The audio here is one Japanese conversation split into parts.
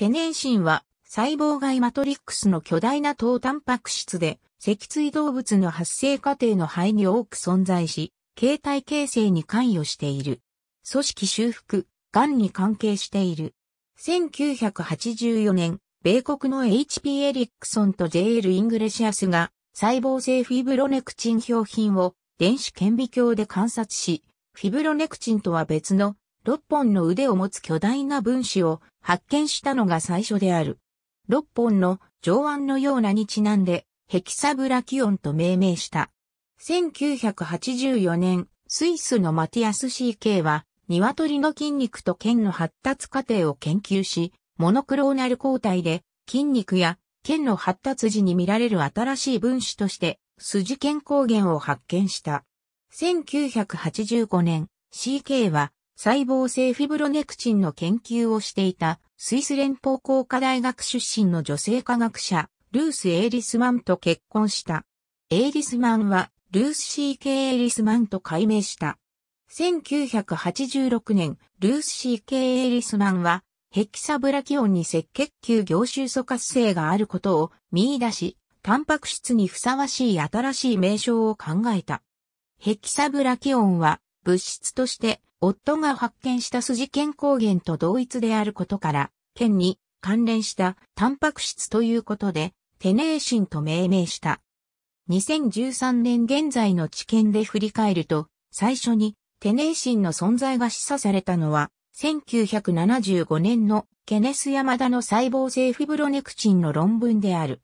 テネーシンは細胞外マトリックスの巨大な糖タンパク質で、脊椎動物の発生過程の肺に多く存在し、形態形成に関与している。組織修復、癌に関係している。1984年、米国の HP エリックソンと JL イングレシアスが細胞性フィブロネクチン標品を電子顕微鏡で観察し、フィブロネクチンとは別の6本の腕を持つ巨大な分子を発見したのが最初である。6本の上腕のようなにちなんでヘキサブラキオンと命名した。1984年、スイスのマティアス CK は、鶏の筋肉と腱の発達過程を研究し、モノクローナル抗体で筋肉や腱の発達時に見られる新しい分子として、筋腱抗原を発見した。1985年、CK は細胞性フィブロネクチンの研究をしていたスイス連邦工科大学出身の女性科学者、ルース・エーリスマンと結婚した。エーリスマンはルース C.K. エーリスマンと改名した。1986年、ルース C.K. エーリスマンはヘキサブラキオンに赤血球凝集素活性があることを見出し、タンパク質にふさわしい新しい名称を考えた。ヘキサブラキオンは物質として夫が発見した筋腱抗原と同一であることから、腱に関連したタンパク質ということで、テネーシンと命名した。2013年現在の知見で振り返ると、最初にテネーシンの存在が示唆されたのは、1975年のケネス・ヤマダの細胞性フィブロネクチンの論文である。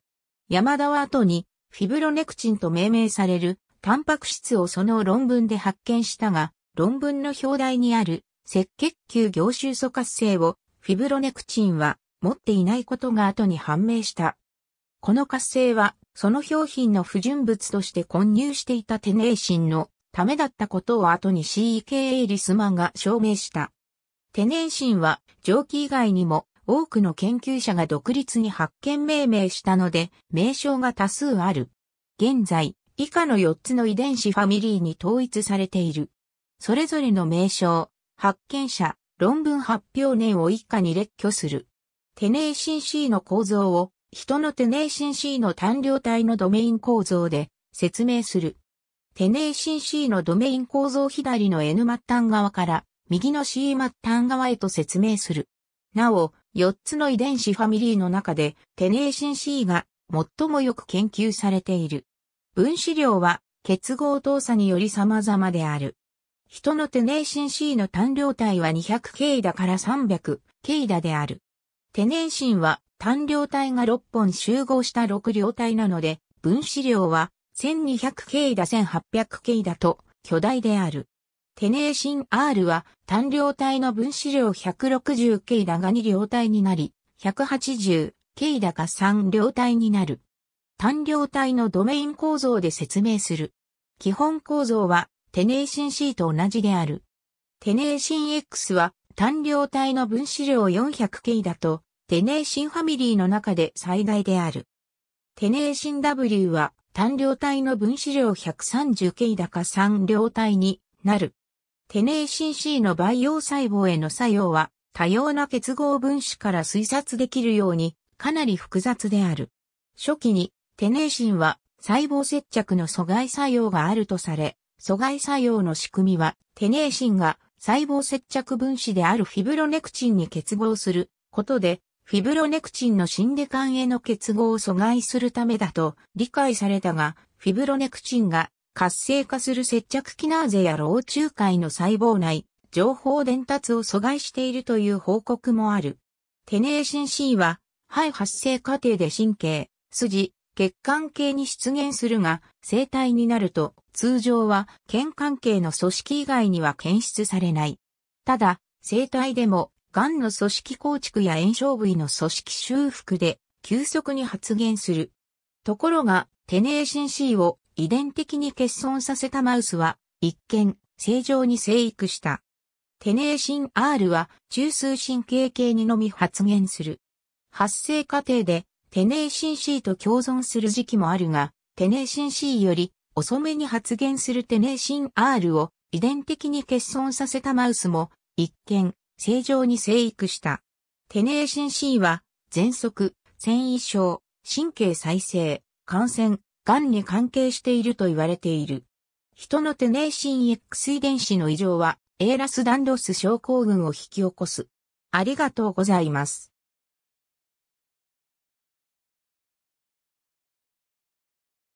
ヤマダは後にフィブロネクチンと命名されるタンパク質をその論文で発見したが、論文の表題にある赤血球凝集素活性をフィブロネクチンは持っていないことが後に判明した。この活性はその表品の不純物として混入していたテネーシンのためだったことを後に CEKA リスマンが証明した。テネーシンは蒸気以外にも多くの研究者が独立に発見命名したので名称が多数ある。現在、以下の4つの遺伝子ファミリーに統一されている。それぞれの名称、発見者、論文発表年を一下に列挙する。テネーシン C の構造を人のテネーシン C の単量体のドメイン構造で説明する。テネーシン C のドメイン構造左の N 末端側から右の C 末端側へと説明する。なお、4つの遺伝子ファミリーの中で、テネーシン C が最もよく研究されている。分子量は結合動作により様々である。人のテネーシン C の単量体は200ケイダから300ケイダである。テネーシンは単量体が6本集合した6量体なので、分子量は1200ケイダ1800ケイダと巨大である。テネーシン R は単量体の分子量160ケイダが2量体になり、180ケイダが3量体になる。単量体のドメイン構造で説明する。基本構造はテネーシン C と同じである。テネーシン X は単量体の分子量400ケイダとテネーシンファミリーの中で最大である。テネーシン W は単量体の分子量130ケイダか3量体になる。テネーシン C の培養細胞への作用は多様な結合分子から推察できるようにかなり複雑である。初期にテネーシンは細胞接着の阻害作用があるとされ、阻害作用の仕組みはテネーシンが細胞接着分子であるフィブロネクチンに結合することで、フィブロネクチンのシンデカンへの結合を阻害するためだと理解されたが、フィブロネクチンが活性化する接着キナーゼや老中界の細胞内、情報伝達を阻害しているという報告もある。テネーシン C は、肺発生過程で神経、筋、血管系に出現するが、生体になると、通常は、腱関係の組織以外には検出されない。ただ、生体でも、癌の組織構築や炎症部位の組織修復で、急速に発現する。ところが、テネーシン C を遺伝的に欠損させたマウスは、一見、正常に生育した。テネーシン R は中枢神経系にのみ発現する。発生過程でテネーシンシーと共存する時期もあるが、テネーシンシーより遅めに発現するテネーシン R を遺伝的に欠損させたマウスも、一見、正常に生育した。テネーシン C は、喘息、繊維症、神経再生、感染、癌に関係していると言われている。人のテネーシン X 遺伝子の異常は、エーラスダンロス症候群を引き起こす。ありがとうございます。